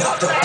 Not